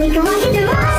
We got to do it.